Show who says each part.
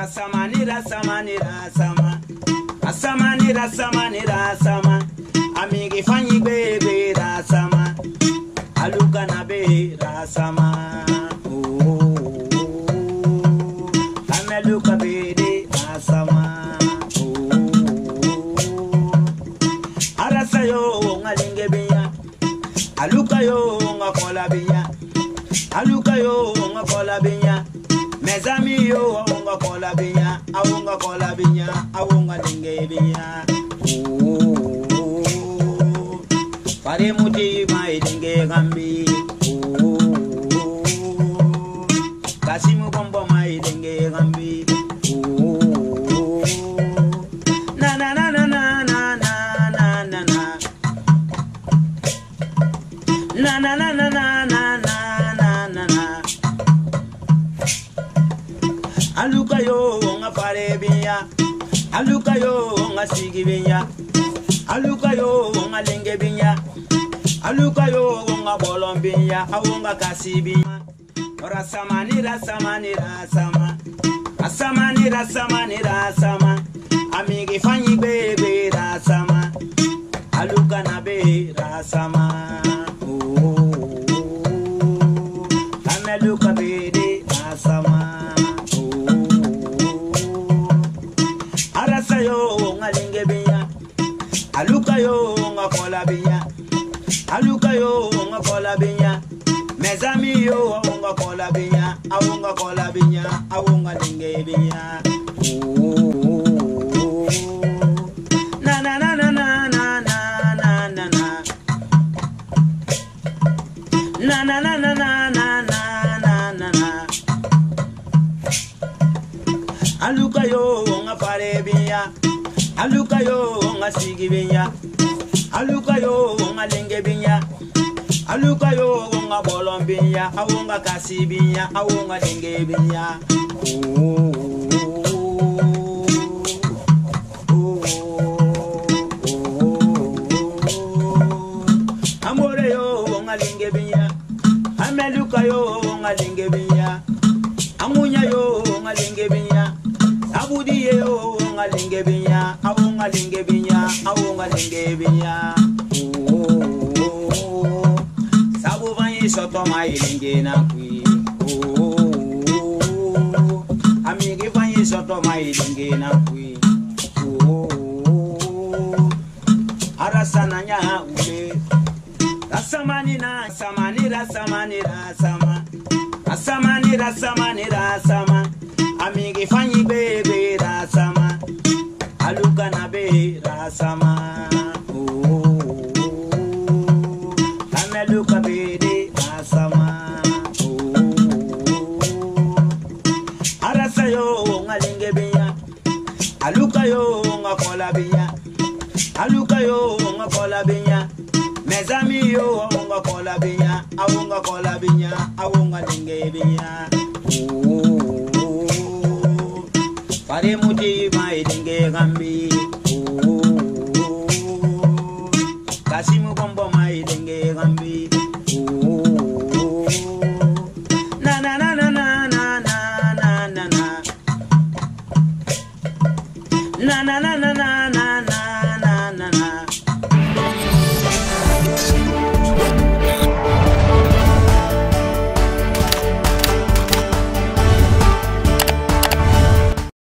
Speaker 1: Rasama ni rasama ni rasama Rasama ni rasama ni rasama Amigi fanyi bebe rasama Aluka na be rasama Ameluka bebe rasama Arasa yo ngalinge biya Aluka yo ngakola biya Aluka yo ngakola biya Mes amis yo awunga kola binya awunga kola binya awunga linge binya Oh, pare muti mai linge gambi Oh, kasimu bombo mai linge gambi Oh, na na na na na na na na na na na na na na aluka yo nga fare binya. Aluka yo nga sigi binya. Aluka yo nga lenge binya. Aluka yo nga bolon binya. Awunga kasi binya. Rasamani rasamani rasama. Rasamani rasamani rasama. Amigi fanyi bebe rasama. Aluka na be rasama yo nga kola binya mes yo awunga kola binya awunga kola binya linge binya oh, na na na na na na na na na na na na na na na na na na na aluka yo nga pare binya aluka yo sigi binya aluka yo nga lenge binya aluka yo wonga bolombinya awonga kasibinya awonga dengebinya amore yo wonga lingebinya ameluka yo wonga lingebinya amunya yo wonga lingebinya abudiye yo wonga lingebinya awonga lingebinya awonga lingebinya toma ilenge na kwi ilenge na kwi ule. Rasamani rasamani rasama. Rasamani bebe rasama. Alukana be rasama. Look at me. aluka yo ngakola binya. Aluka yo ngakola binya. Mezami yo ngakola binya. Awunga kola binya awunga dinge binya. na na na